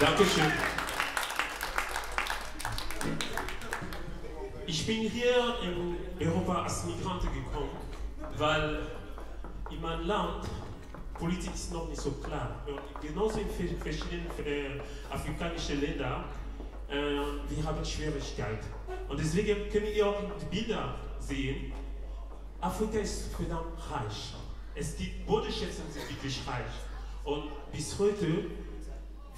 Dankeschön. Ich bin hier in Europa als Migrant gekommen, weil in meinem Land Politik ist noch nicht so klar. Und genauso in verschiedenen äh, afrikanischen Ländern, äh, wir haben Schwierigkeiten. Und deswegen können wir auch die Bilder sehen. Afrika ist verdammt reich. Es gibt Bodenschätze, die sind wirklich reich. Und bis heute,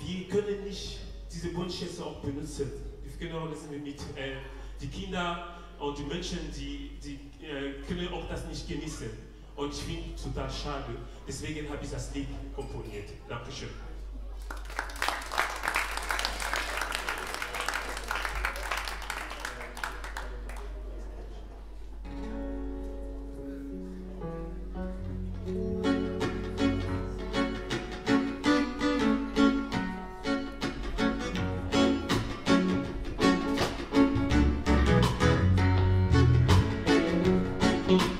wir können nicht diese Bodenschätze auch benutzen. Wir können auch das mit äh, die Kinder und die Menschen, die, die äh, können auch das nicht genießen. Und ich finde es total schade. Deswegen habe ich das Lied komponiert. Dankeschön. Mm-hmm.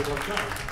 Good luck, John.